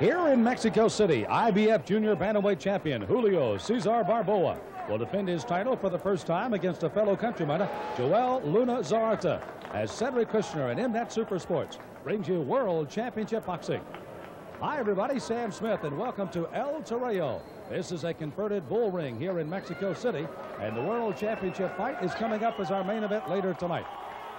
Here in Mexico City, IBF Junior Bantamweight Champion Julio Cesar Borboa will defend his title for the first time against a fellow countryman, Joel Luna Zarate, as Cedric Kushner and Mnet Super Sports brings you World Championship Boxing. Hi, everybody. Sam Smith, and welcome to El Toreo. This is a converted bull ring here in Mexico City, and the World Championship fight is coming up as our main event later tonight.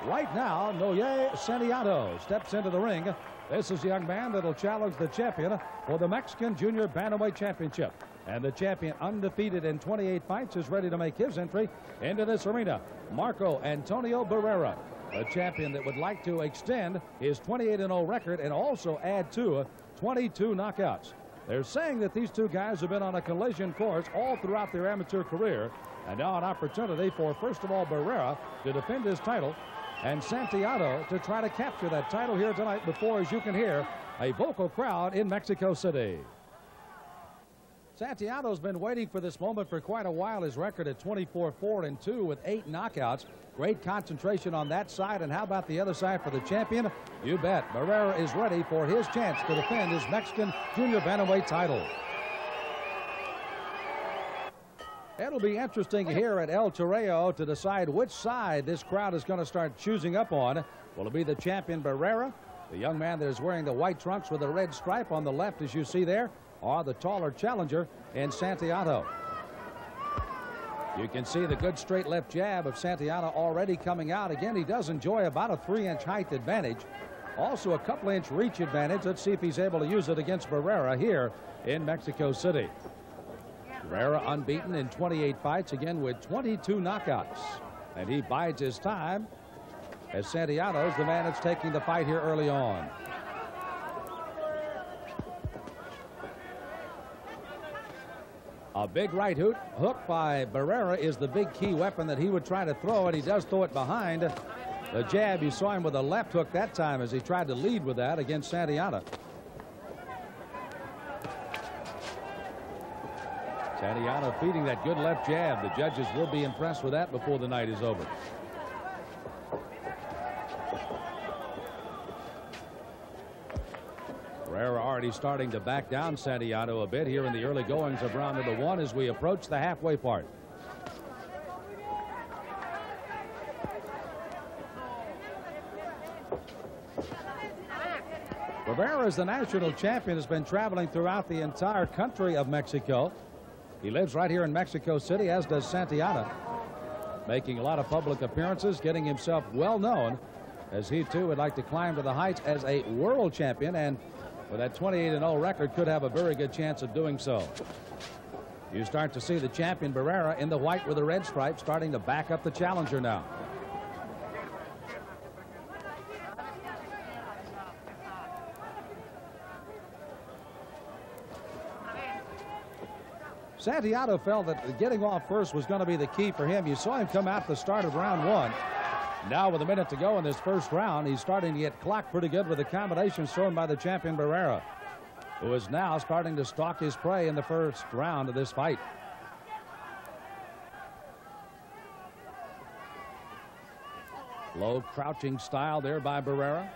Right now, Noe Santiago steps into the ring this is a young man that'll challenge the champion for the Mexican Junior Bantamweight Championship. And the champion, undefeated in 28 fights, is ready to make his entry into this arena. Marco Antonio Barrera, a champion that would like to extend his 28-0 record and also add to 22 knockouts. They're saying that these two guys have been on a collision course all throughout their amateur career. And now an opportunity for, first of all, Barrera to defend his title and Santiago to try to capture that title here tonight before, as you can hear, a vocal crowd in Mexico City. Santiago's been waiting for this moment for quite a while. His record at 24-4 and 2 with eight knockouts. Great concentration on that side. And how about the other side for the champion? You bet. Barrera is ready for his chance to defend his Mexican junior bantamweight title. It'll be interesting here at El Toreo to decide which side this crowd is going to start choosing up on. Will it be the champion Barrera, the young man that is wearing the white trunks with a red stripe on the left, as you see there, or the taller challenger in Santiago? You can see the good straight left jab of Santiago already coming out. Again, he does enjoy about a three-inch height advantage. Also a couple-inch reach advantage. Let's see if he's able to use it against Barrera here in Mexico City. Barrera unbeaten in 28 fights, again with 22 knockouts. And he bides his time as Santiago is the man that's taking the fight here early on. A big right hook, hook by Barrera is the big key weapon that he would try to throw, and he does throw it behind. The jab, you saw him with a left hook that time as he tried to lead with that against Santiago. Santiago feeding that good left jab. The judges will be impressed with that before the night is over. Barrera already starting to back down Santiago a bit here in the early goings of round number one as we approach the halfway part. Barrera is the national champion, has been traveling throughout the entire country of Mexico. He lives right here in Mexico City, as does Santiago. Making a lot of public appearances, getting himself well known, as he too would like to climb to the heights as a world champion, and with that 28-0 record, could have a very good chance of doing so. You start to see the champion Barrera in the white with the red stripe starting to back up the challenger now. Santiago felt that getting off first was going to be the key for him. You saw him come out the start of round one. Now with a minute to go in this first round, he's starting to get clocked pretty good with the combinations thrown by the champion Barrera, who is now starting to stalk his prey in the first round of this fight. Low crouching style there by Barrera.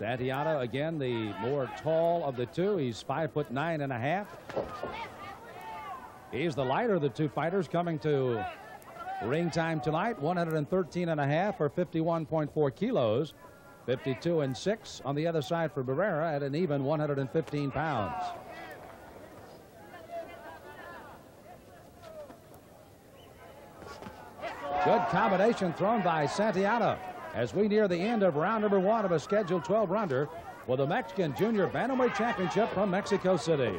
Santiago, again, the more tall of the two. He's five foot nine and a half. He's the lighter of the two fighters coming to ring time tonight. 113 and a half or 51.4 kilos. 52 and 6 on the other side for Barrera at an even 115 pounds. Good combination thrown by Santiago as we near the end of round number one of a scheduled 12 rounder for the Mexican Junior Bantamweight Championship from Mexico City.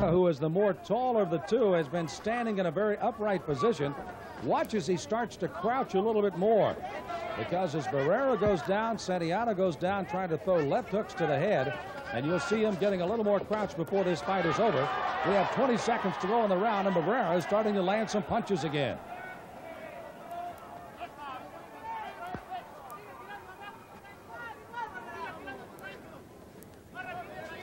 Who is the more taller of the two has been standing in a very upright position. Watch as he starts to crouch a little bit more. Because as Barrera goes down, Santiago goes down trying to throw left hooks to the head. And you'll see him getting a little more crouch before this fight is over. We have 20 seconds to go in the round, and Barrera is starting to land some punches again.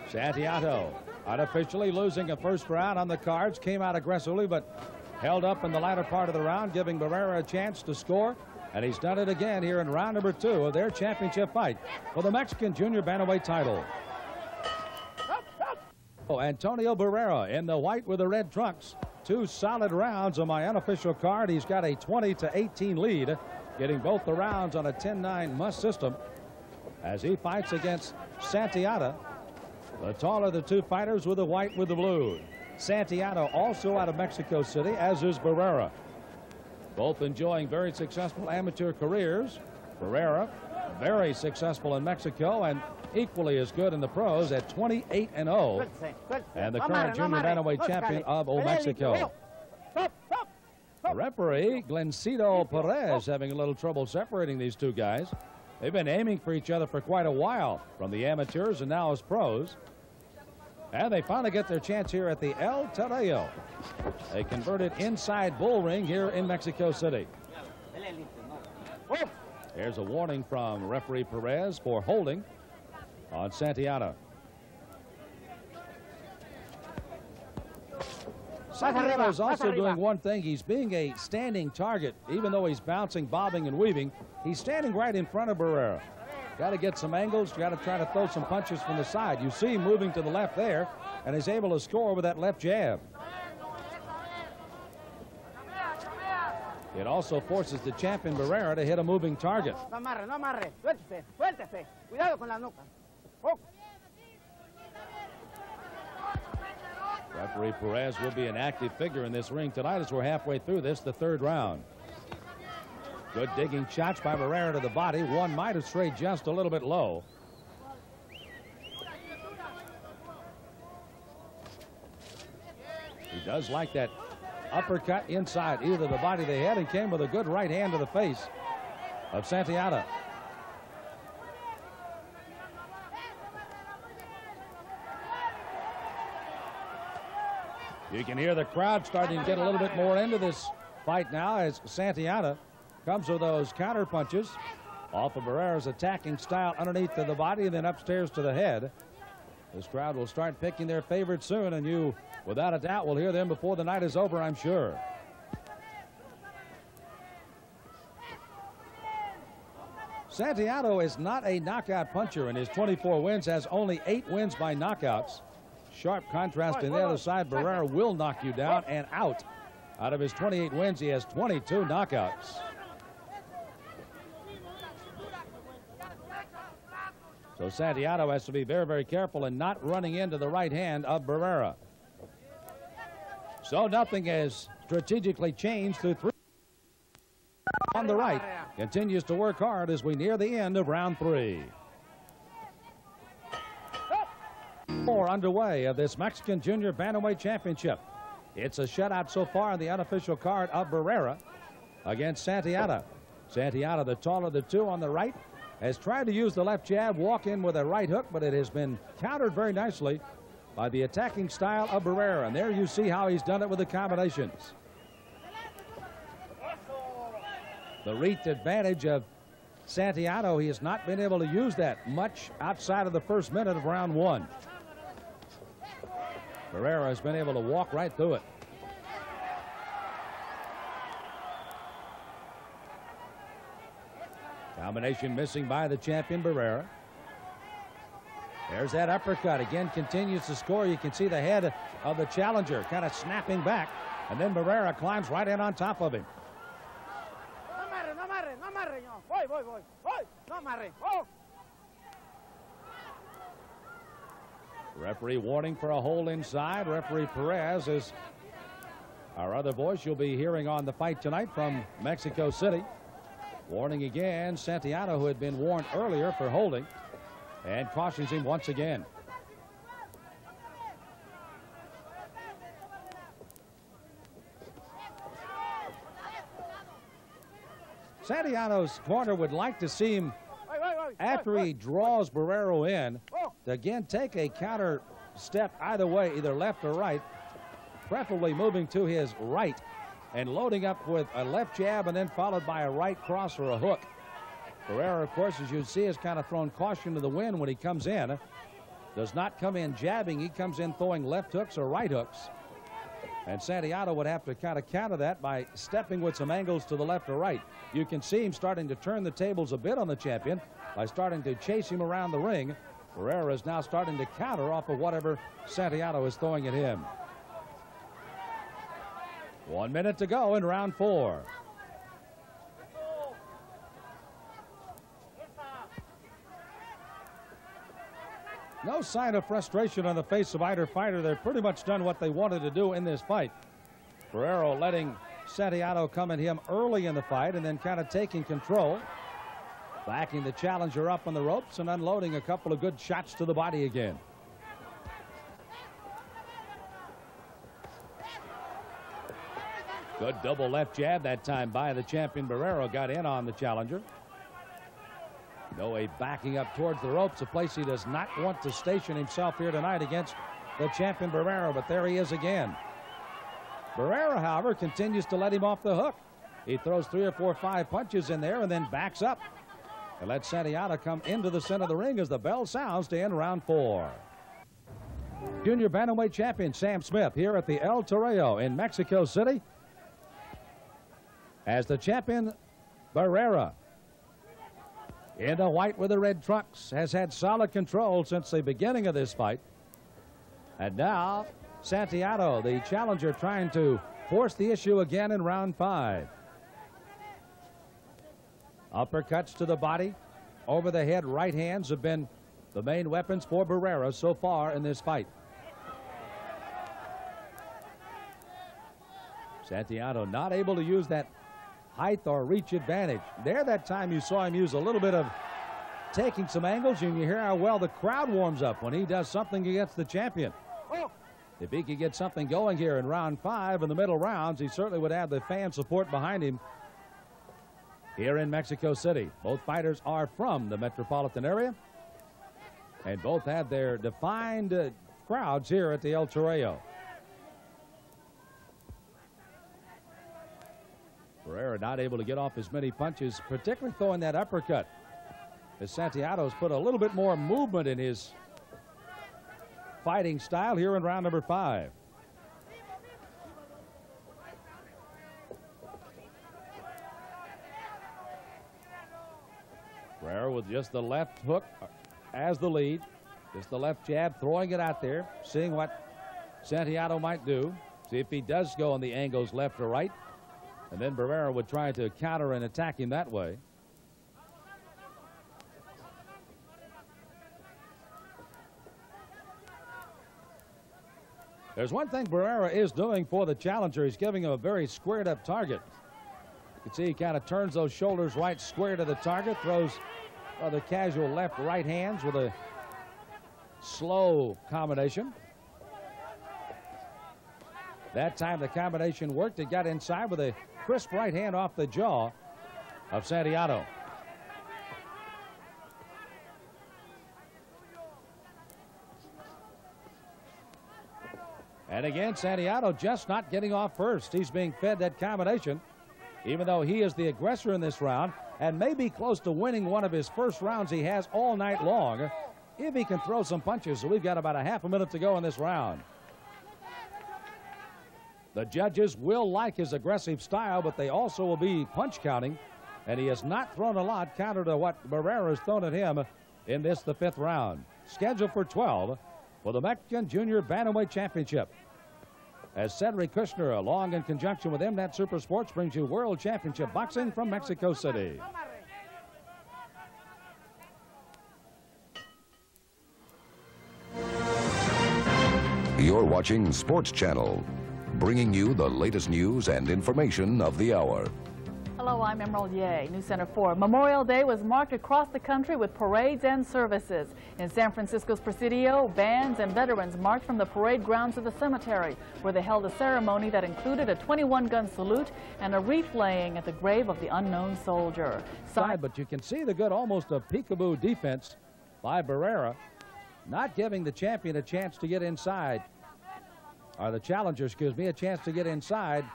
Santiago artificially losing a first round on the cards, came out aggressively, but held up in the latter part of the round, giving Barrera a chance to score And he's done it again here in round number two of their championship fight for the Mexican junior bantamweight title. Oh, Antonio Barrera in the white with the red trunks. Two solid rounds on my unofficial card. He's got a 20 to 18 lead, getting both the rounds on a 10-9 must system as he fights against Santiago. The taller of the two fighters with the white with the blue. Santiago also out of Mexico City, as is Barrera. Both enjoying very successful amateur careers. Barrera, very successful in Mexico and equally as good in the pros at 28 and 0. And the current junior bantamweight champion of Old Mexico. Referee Glencido Perez having a little trouble separating these two guys. They've been aiming for each other for quite a while from the amateurs and now as pros. And they finally get their chance here at the El Toreo, a converted inside bull ring here in Mexico City. Here's a warning from referee Perez for holding on Santiago. Santiago is also doing one thing. He's being a standing target, even though he's bouncing, bobbing, and weaving. He's standing right in front of Barrera. Got to get some angles. Got to try to throw some punches from the side. You see him moving to the left there, and he's able to score with that left jab. It also forces the champion Barrera to hit a moving target. Referee Perez will be an active figure in this ring tonight as we're halfway through this, the third round. Good digging shots by Barrera to the body. One might have strayed just a little bit low. He does like that uppercut inside either the body of the head and came with a good right hand to the face of Santiago. You can hear the crowd starting to get a little bit more into this fight now as Santiago comes with those counter punches off of Barrera's attacking style underneath to the body and then upstairs to the head. This crowd will start picking their favorite soon, and you, without a doubt, will hear them before the night is over, I'm sure. Santiago is not a knockout puncher, and his 24 wins has only eight wins by knockouts. Sharp contrast on the other side. Barrera will knock you down and out. Out of his 28 wins, he has 22 knockouts. So Santiago has to be very, very careful in not running into the right hand of Barrera. So nothing has strategically changed through three. On the right, continues to work hard as we near the end of round three. Four underway of this Mexican Junior Bantamweight Championship. It's a shutout so far in the unofficial card of Barrera against Santiago. Santiago, the taller of the two on the right, has tried to use the left jab, walk in with a right hook, but it has been countered very nicely by the attacking style of Barrera. And there you see how he's done it with the combinations. The reach advantage of Santiago, he has not been able to use that much outside of the first minute of round one. Barrera has been able to walk right through it. Combination missing by the champion Barrera. There's that uppercut. Again, continues to score. You can see the head of the challenger kind of snapping back. And then Barrera climbs right in on top of him. No amarre, no amarre, no amarre, no. Voy, voy, voy. Voy. No amarre. Oh. Referee warning for a hole inside. Referee Perez is our other voice you'll be hearing on the fight tonight from Mexico City. Warning again, Santiago, who had been warned earlier for holding, and cautions him once again. Santiago's corner would like to see him, after he draws Barrera in, Oh. To again take a counter step either way, either left or right, preferably moving to his right and loading up with a left jab and then followed by a right cross or a hook. Barrera, of course, as you see, has kind of thrown caution to the wind when he comes in. Does not come in jabbing. He comes in throwing left hooks or right hooks. And Santiago would have to kind of counter that by stepping with some angles to the left or right. You can see him starting to turn the tables a bit on the champion by starting to chase him around the ring. Barrera is now starting to counter off of whatever Santiago is throwing at him. One minute to go in round four. No sign of frustration on the face of either fighter. They've pretty much done what they wanted to do in this fight. Barrera letting Santiago come at him early in the fight and then kind of taking control. Backing the challenger up on the ropes and unloading a couple of good shots to the body again. Good double left jab that time by the champion. Barrera got in on the challenger. Noe backing up towards the ropes, a place he does not want to station himself here tonight against the champion Barrera, but there he is again. Barrera, however, continues to let him off the hook. He throws three or four, five punches in there and then backs up. And lets Santiago come into the center of the ring as the bell sounds to end round four. Junior Bantamweight champion Sam Smith here at the El Toreo in Mexico City. As the champion Barrera in the white with the red trunks has had solid control since the beginning of this fight. And now Santiago, the challenger, trying to force the issue again in round five. Uppercuts to the body, over the head, right hands have been the main weapons for Barrera so far in this fight. Santiago not able to use that height or reach advantage. There, that time you saw him use a little bit of taking some angles, and you hear how well the crowd warms up when he does something against the champion. If he could get something going here in round five in the middle rounds, he certainly would have the fan support behind him here in Mexico City. Both fighters are from the metropolitan area, and both have their defined uh, crowds here at the El Toreo. Barrera not able to get off as many punches, particularly throwing that uppercut. As Santiago's put a little bit more movement in his fighting style here in round number five. Barrera with just the left hook uh, as the lead. Just the left jab, throwing it out there, seeing what Santiago might do. See if he does go on the angles left or right. And then Barrera would try to counter and attack him that way. There's one thing Barrera is doing for the challenger. He's giving him a very squared up target. You can see he kind of turns those shoulders right square to the target, throws uh, the casual left right hands with a slow combination. That time the combination worked. It got inside with a crisp right hand off the jaw of Santiago. And again, Santiago just not getting off first. He's being fed that combination, even though he is the aggressor in this round and may be close to winning one of his first rounds he has all night long if he can throw some punches. So we've got about a half a minute to go in this round. The judges will like his aggressive style, but they also will be punch counting. And he has not thrown a lot counter to what Barrera has thrown at him in this, the fifth round. Scheduled for 12 for the Mexican Junior Bantamweight Championship. As Cedric Kushner, along in conjunction with MNet Super Sports, brings you World Championship Boxing from Mexico City. You're watching Sports Channel bringing you the latest news and information of the hour. Hello, I'm Emerald Ye, News Center 4. Memorial Day was marked across the country with parades and services. In San Francisco's Presidio, bands and veterans marched from the parade grounds to the cemetery, where they held a ceremony that included a 21-gun salute and a wreath laying at the grave of the unknown soldier. Side, but you can see the good, almost a peekaboo defense by Barrera, not giving the champion a chance to get inside or the challenger, excuse me, a chance to get inside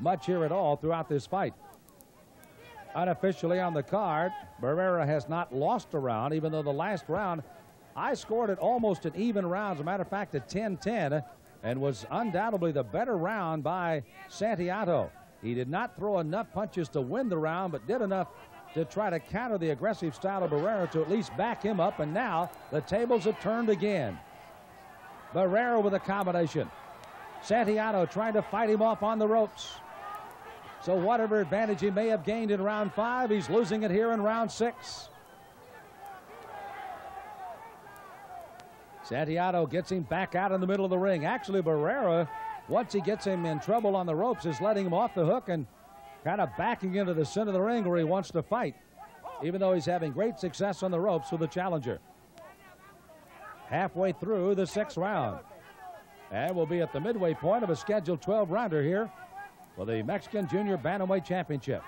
much here at all throughout this fight. Unofficially on the card, Barrera has not lost a round, even though the last round I scored it almost an even round. As a matter of fact, a 10-10, and was undoubtedly the better round by Santiago. He did not throw enough punches to win the round, but did enough to try to counter the aggressive style of Barrera to at least back him up. And now the tables have turned again. Barrera with a combination. Santiago trying to fight him off on the ropes. So whatever advantage he may have gained in round five, he's losing it here in round six. Santiago gets him back out in the middle of the ring. Actually, Barrera, once he gets him in trouble on the ropes, is letting him off the hook and kind of backing into the center of the ring where he wants to fight, even though he's having great success on the ropes with the challenger. Halfway through the sixth round. And we'll be at the midway point of a scheduled 12 rounder here for the Mexican Junior Bantamweight Championship.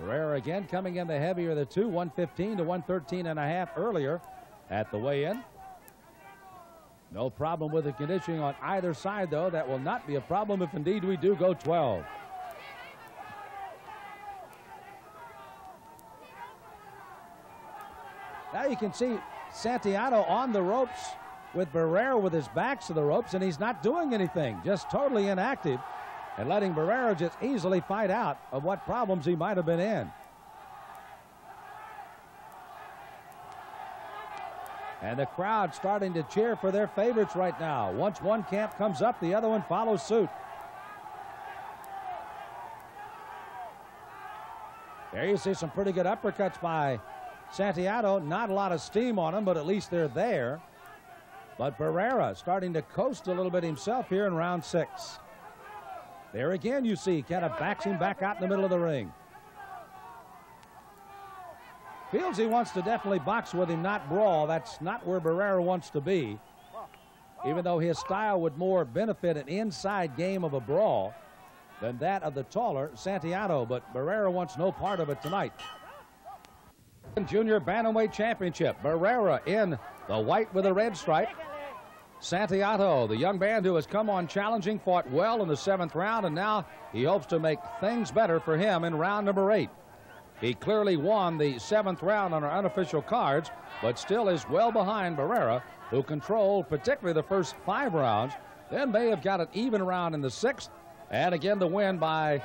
Barrera again coming in the heavier the two, 115 to 113 and a half earlier at the weigh-in. No problem with the conditioning on either side, though. That will not be a problem if indeed we do go 12. Now you can see Santiago on the ropes with Barrera with his back to the ropes, and he's not doing anything, just totally inactive and letting Barrera just easily fight out of what problems he might have been in. And the crowd starting to cheer for their favorites right now. Once one camp comes up, the other one follows suit. There you see some pretty good uppercuts by Santiago. Not a lot of steam on them, but at least they're there. But Barrera starting to coast a little bit himself here in round six. There again, you see, kind of backs him back out in the middle of the ring. Feels he wants to definitely box with him, not brawl. That's not where Barrera wants to be. Even though his style would more benefit an inside game of a brawl than that of the taller Santiago, but Barrera wants no part of it tonight. Junior Bantamweight Championship. Barrera in the white with a red stripe. Santiago, the young man who has come on challenging, fought well in the seventh round, and now he hopes to make things better for him in round number eight. He clearly won the seventh round on our unofficial cards, but still is well behind Barrera, who controlled particularly the first five rounds, then may have got an even round in the sixth, and again the win by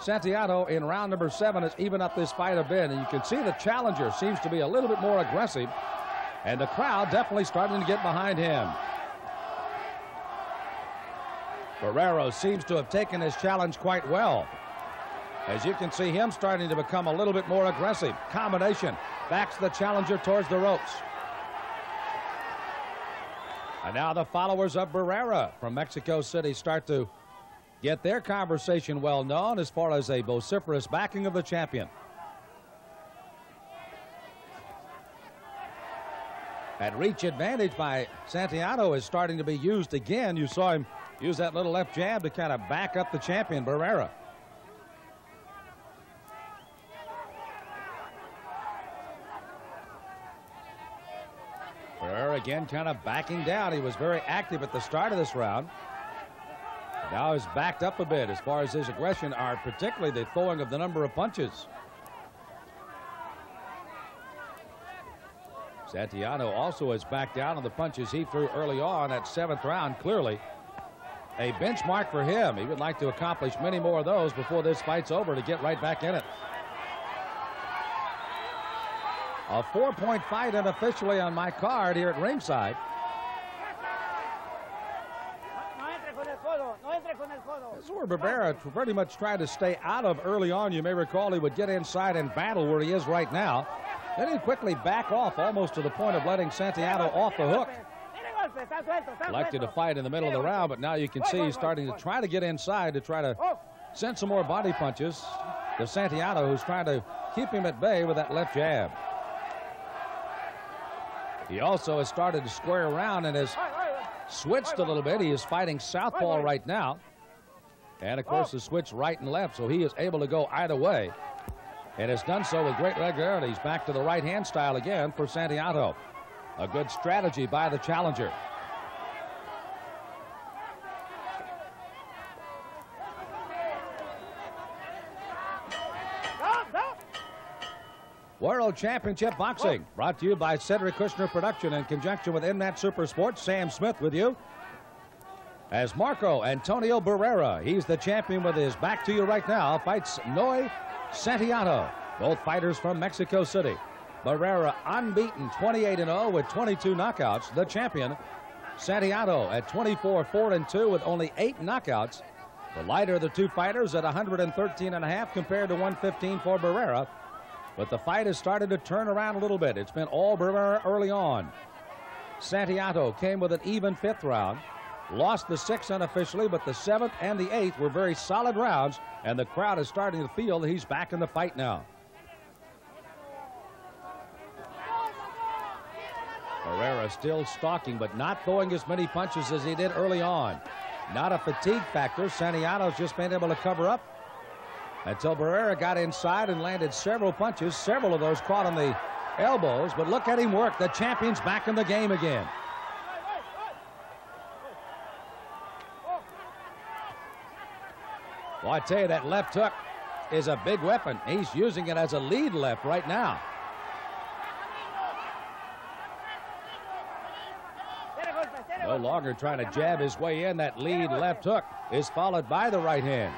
Santiago in round number seven has even up this fight a bit, and you can see the challenger seems to be a little bit more aggressive, and the crowd definitely starting to get behind him. Barrera seems to have taken his challenge quite well. As you can see him starting to become a little bit more aggressive. Combination. Backs the challenger towards the ropes. And now the followers of Barrera from Mexico City start to get their conversation well known as far as a vociferous backing of the champion. And reach advantage by Santiago is starting to be used again. You saw him use that little left jab to kind of back up the champion, Barrera. Barrera again kind of backing down. He was very active at the start of this round. Now he's backed up a bit as far as his aggression are, particularly the throwing of the number of punches. Santiago also has backed down on the punches he threw early on that seventh round. Clearly, a benchmark for him. He would like to accomplish many more of those before this fight's over to get right back in it. A four-point fight unofficially on my card here at ringside. This is where Barrera pretty much tried to stay out of early on. You may recall he would get inside and battle where he is right now. Then he'd quickly back off almost to the point of letting Santiago off the hook. Elected to fight in the middle of the round, but now you can see he's starting to try to get inside to try to send some more body punches to Santiago, who's trying to keep him at bay with that left jab. He also has started to square around and has switched a little bit. He is fighting southpaw right now. And, of course, the switch right and left, so he is able to go either way. And has done so with great regularity. He's back to the right-hand style again for Santiago. A good strategy by the challenger. World Championship Boxing, brought to you by Cedric Kushner Production in conjunction with MNet Super Sports. Sam Smith with you. As Marco Antonio Barrera, he's the champion with his back to you right now, fights Noe Santiago, both fighters from Mexico City. Barrera unbeaten 28 0 with 22 knockouts. The champion, Santiago, at 24 4 2 with only eight knockouts. The lighter of the two fighters at 113 and a half compared to 115 for Barrera. But the fight has started to turn around a little bit. It's been all Barrera early on. Santiago came with an even fifth round. Lost the sixth unofficially, but the seventh and the eighth were very solid rounds, and the crowd is starting to feel that he's back in the fight now. Barrera still stalking, but not throwing as many punches as he did early on. Not a fatigue factor. Santiago's just been able to cover up until Barrera got inside and landed several punches, several of those caught on the elbows. But look at him work. The champion's back in the game again. Well, I tell you, that left hook is a big weapon. He's using it as a lead left right now. No longer trying to jab his way in. That lead left hook is followed by the right hand.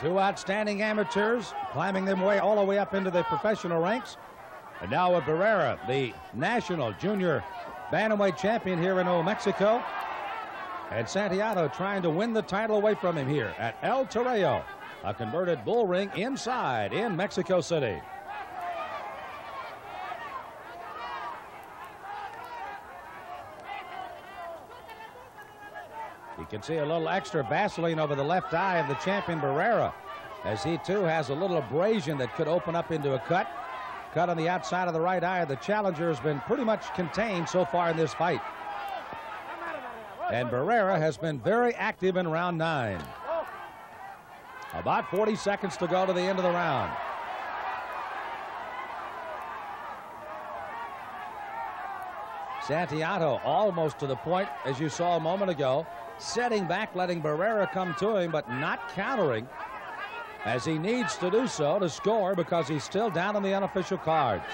Two outstanding amateurs climbing their way all the way up into the professional ranks. And now with Barrera, the national junior bantamweight champion here in Old Mexico. And Santiago trying to win the title away from him here at El Toreo, a converted bull ring inside in Mexico City. You can see a little extra Vaseline over the left eye of the champion Barrera as he too has a little abrasion that could open up into a cut. Cut on the outside of the right eye. Of the challenger has been pretty much contained so far in this fight. And Barrera has been very active in round nine. About 40 seconds to go to the end of the round. Santiago almost to the point, as you saw a moment ago, setting back, letting Barrera come to him, but not countering as he needs to do so to score because he's still down on the unofficial cards.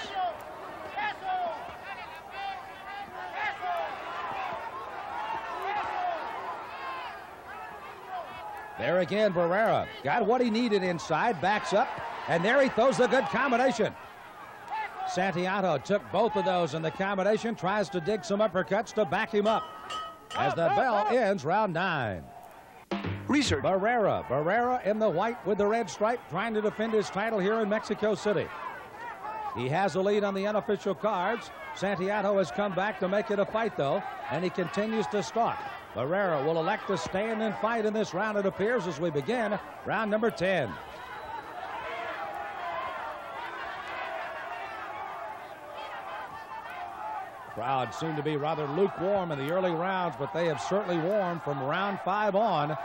There again, Barrera got what he needed inside, backs up, and there he throws the good combination. Santiago took both of those in the combination, tries to dig some uppercuts to back him up as the bell ends round nine. Research. Barrera, Barrera in the white with the red stripe, trying to defend his title here in Mexico City. He has a lead on the unofficial cards. Santiago has come back to make it a fight, though, and he continues to stalk. Barrera will elect to stand and fight in this round, it appears, as we begin round number 10. Crowd seemed to be rather lukewarm in the early rounds, but they have certainly warmed from round five on.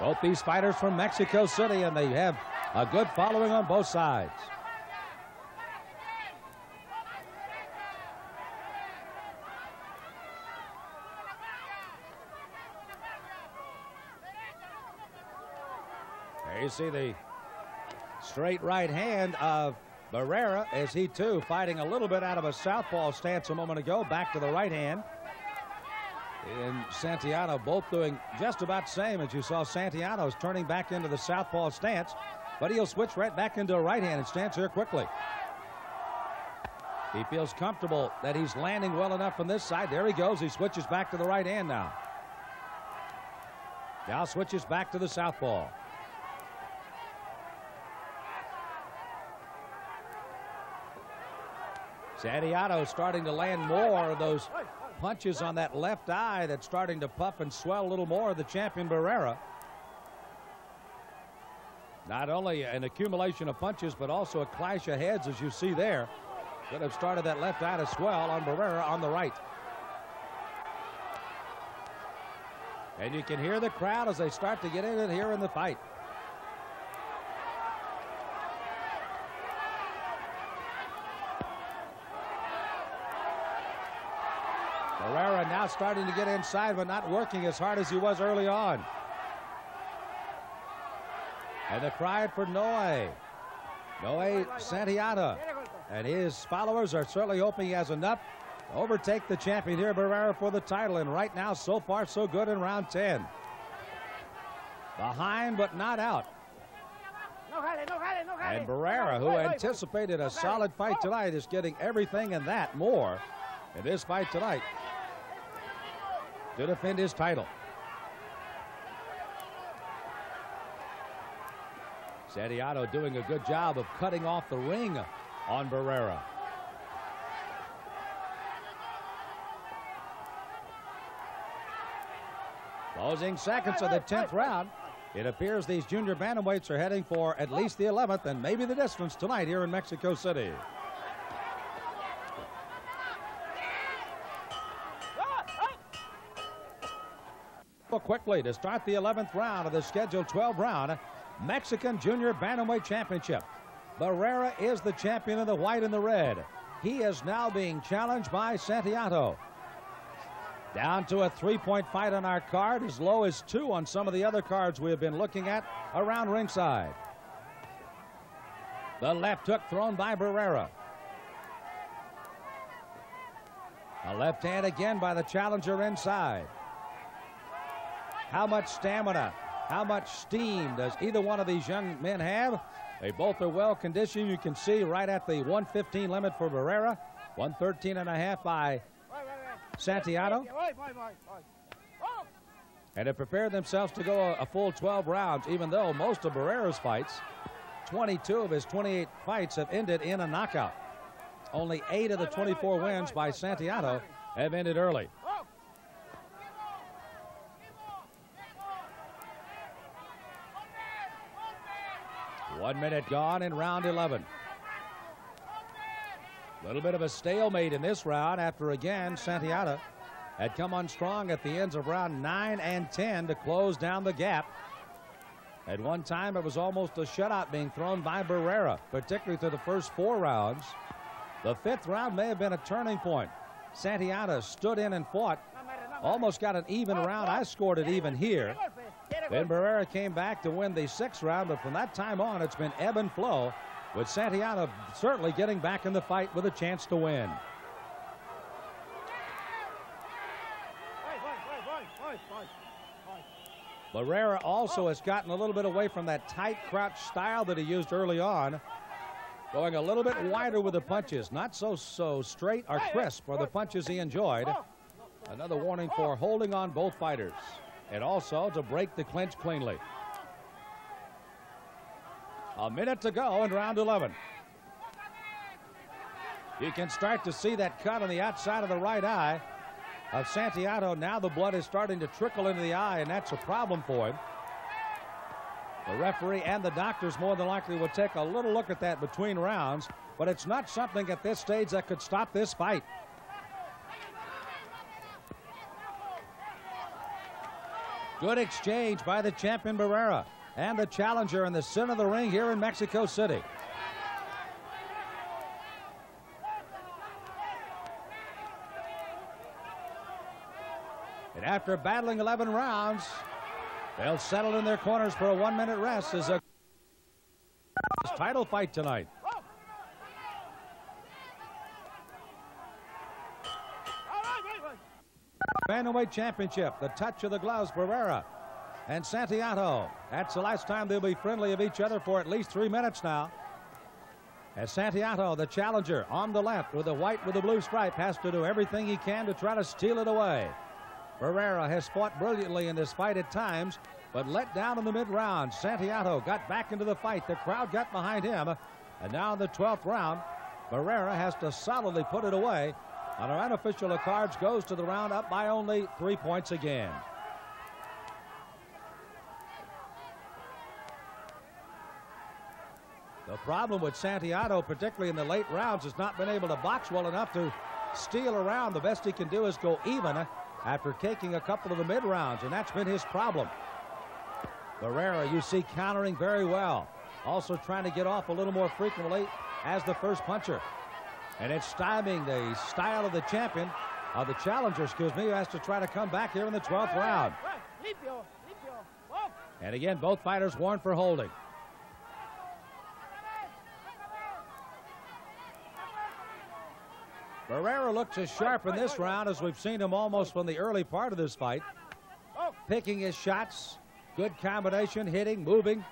Both these fighters from Mexico City, and they have a good following on both sides. You see the straight right hand of Barrera as he too fighting a little bit out of a southpaw stance a moment ago, back to the right hand. And Santiago both doing just about the same as you saw Santiago's turning back into the southpaw stance, but he'll switch right back into a right-handed stance here quickly. He feels comfortable that he's landing well enough from this side. There he goes. He switches back to the right hand now. Now switches back to the southpaw. Santiago starting to land more of those punches on that left eye that's starting to puff and swell a little more of the champion Barrera. Not only an accumulation of punches, but also a clash of heads, as you see there, that have started that left eye to swell on Barrera on the right. And you can hear the crowd as they start to get in it here in the fight. The Barrera now starting to get inside, but not working as hard as he was early on. And the cry for Noe. Noe Santiago. And his followers are certainly hoping he has enough to overtake the champion here, Barrera, for the title. And right now, so far, so good in round 10. Behind, but not out. And Barrera, who anticipated a solid fight tonight, is getting everything and that more in this fight tonight to defend his title. Santiago doing a good job of cutting off the ring on Barrera. Closing seconds of the 10th round. It appears these junior bantamweights are heading for at least the 11th and maybe the distance tonight here in Mexico City. Quickly to start the 11th round of the scheduled 12 round Mexican Junior Bantamweight Championship. Barrera is the champion in the white and the red. He is now being challenged by Santiago. Down to a three-point fight on our card, as low as two on some of the other cards we have been looking at around ringside. The left hook thrown by Barrera. A left hand again by the challenger inside. How much stamina, how much steam does either one of these young men have? They both are well conditioned. You can see right at the 115 limit for Barrera, 113 and a half by Santiago. And have prepared themselves to go a, a, full 12 rounds, even though most of Barrera's fights, 22 of his 28 fights, have ended in a knockout. Only eight of the 24 wins by Santiago have ended early. One minute gone in round 11. A little bit of a stalemate in this round after again Santiago had come on strong at the ends of round 9 and 10 to close down the gap. At one time, it was almost a shutout being thrown by Barrera, particularly through the first four rounds. The fifth round may have been a turning point. Santiago stood in and fought, almost got an even round. I scored it even here. Then Barrera came back to win the sixth round, but from that time on, it's been ebb and flow, with Santiago certainly getting back in the fight with a chance to win. Barrera also has gotten a little bit away from that tight crouch style that he used early on, going a little bit wider with the punches, not so so straight or crisp are the punches he enjoyed. Another warning for holding on both fighters and also to break the clinch cleanly. A minute to go in round 11. You can start to see that cut on the outside of the right eye of Santiago. Now the blood is starting to trickle into the eye, and that's a problem for him. The referee and the doctors more than likely will take a little look at that between rounds, but it's not something at this stage that could stop this fight. Good exchange by the champion Barrera and the challenger in the center of the ring here in Mexico City. And after battling 11 rounds, they'll settle in their corners for a one-minute rest as a title fight tonight. Bantamweight Championship, the touch of the gloves, Barrera and Santiago. That's the last time they'll be friendly of each other for at least three minutes now. As Santiago, the challenger, on the left with the white with the blue stripe, has to do everything he can to try to steal it away. Barrera has fought brilliantly in this fight at times, but let down in the mid-round. Santiago got back into the fight. The crowd got behind him. And now in the 12th round, Barrera has to solidly put it away on our unofficial, the cards goes to the round up by only three points again. The problem with Santiago, particularly in the late rounds, has not been able to box well enough to steal around. The best he can do is go even after taking a couple of the mid rounds, and that's been his problem. Barrera, you see, countering very well. Also trying to get off a little more frequently as the first puncher. And it's stymieing the style of the champion of the challenger, excuse me, who has to try to come back here in the 12th round. Oh. And again, both fighters warned for holding. Barrera looks as sharp in this round as we've seen him almost from the early part of this fight. Picking his shots, good combination, hitting, moving.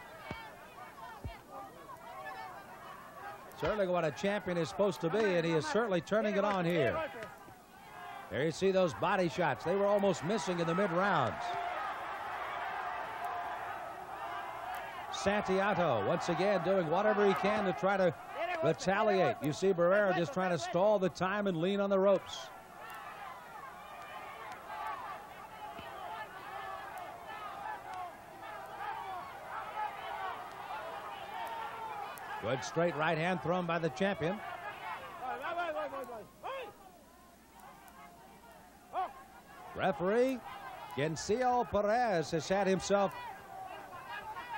Certainly what a champion is supposed to be, and he is certainly turning it on here. There you see those body shots. They were almost missing in the mid-rounds. Santiago once again doing whatever he can to try to retaliate. You see Barrera just trying to stall the time and lean on the ropes. Good straight right hand thrown by the champion. Referee Gencio Perez has had himself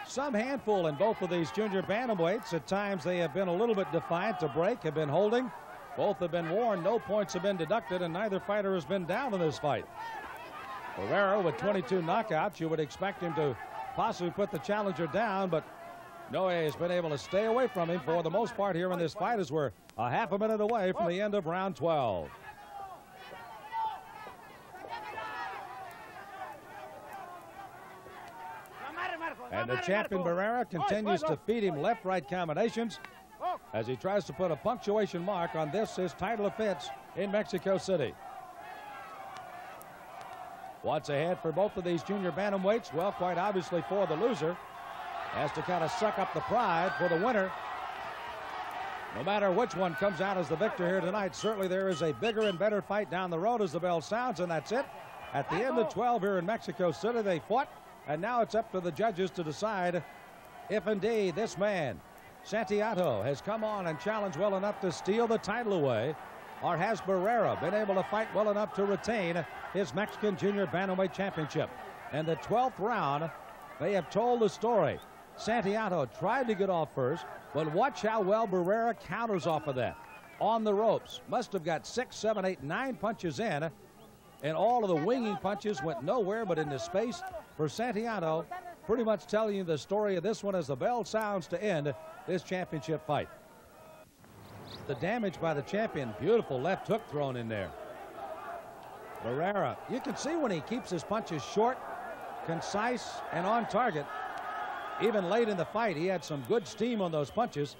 some handful in both of these junior bantamweights. At times they have been a little bit defiant to break, have been holding. Both have been warned. No points have been deducted, and neither fighter has been down in this fight. Barrera with 22 knockouts, you would expect him to possibly put the challenger down, but Noe has been able to stay away from him for the most part here in this fight as we're a half a minute away from the end of round 12. And the champion Barrera continues to feed him left-right combinations as he tries to put a punctuation mark on this, his title offense in Mexico City. What's ahead for both of these junior bantamweights? Well, quite obviously for the loser. Has to kind of suck up the pride for the winner. No matter which one comes out as the victor here tonight, certainly there is a bigger and better fight down the road as the bell sounds, and that's it. At the end of 12 here in Mexico City, they fought and now it's up to the judges to decide if indeed this man, Santiago, has come on and challenged well enough to steal the title away, or has Barrera been able to fight well enough to retain his Mexican Junior Bantamweight Championship. And the 12th round, they have told the story. Santiago tried to get off first, but watch how well Barrera counters off of that. On the ropes, must have got six, seven, eight, nine punches in, and all of the winging punches went nowhere but into space for Santiago, pretty much telling you the story of this one as the bell sounds to end this championship fight. The damage by the champion, beautiful left hook thrown in there. Barrera, you can see when he keeps his punches short, concise, and on target. Even late in the fight, he had some good steam on those punches,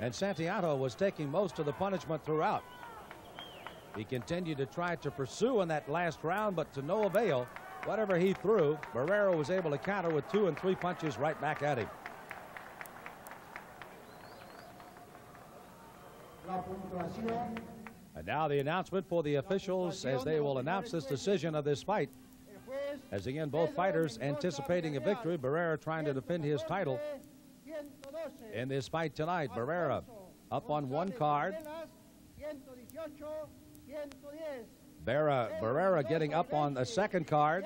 and Santiago was taking most of the punishment throughout. He continued to try to pursue in that last round, but to no avail. Whatever he threw, Barrera was able to counter with two and three punches right back at him. And now the announcement for the officials as they will announce this decision of this fight. As again, both fighters anticipating a victory. Barrera trying to defend his title in this fight tonight. Barrera up on one card. Barrera, Barrera getting up on the second card.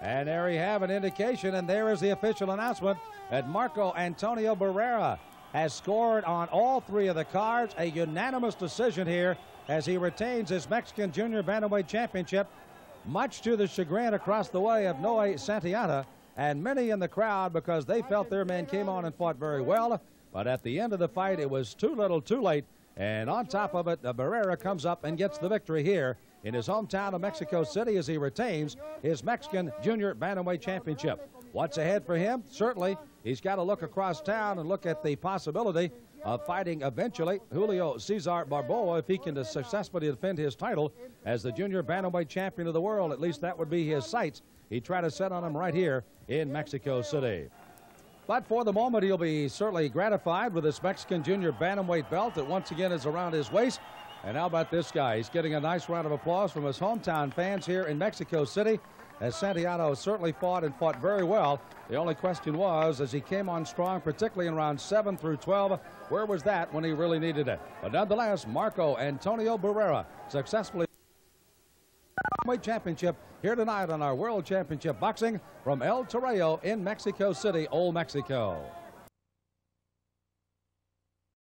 And there we have an indication, and there is the official announcement that Marco Antonio Barrera has scored on all three of the cards. A unanimous decision here as he retains his Mexican Junior Bantamweight Championship, much to the chagrin across the way of Noe Santiago and many in the crowd because they felt their men came on and fought very well. But at the end of the fight, it was too little, too late. And on top of it, Barrera comes up and gets the victory here in his hometown of Mexico City as he retains his Mexican Junior Bantamweight Championship. What's ahead for him? Certainly, he's got to look across town and look at the possibility of fighting eventually Julio Cesar Borboa if he can successfully defend his title as the Junior Bantamweight Champion of the world. At least that would be his sights. He'd try to set on him right here in Mexico City. But for the moment, he'll be certainly gratified with his Mexican Junior Bantamweight belt that once again is around his waist. And how about this guy? He's getting a nice round of applause from his hometown fans here in Mexico City as Santiago certainly fought and fought very well. The only question was, as he came on strong, particularly in round 7 through 12, where was that when he really needed it? But nonetheless, Marco Antonio Barrera successfully Weight Championship here tonight on our World Championship Boxing from El Toreo in Mexico City, Old Mexico.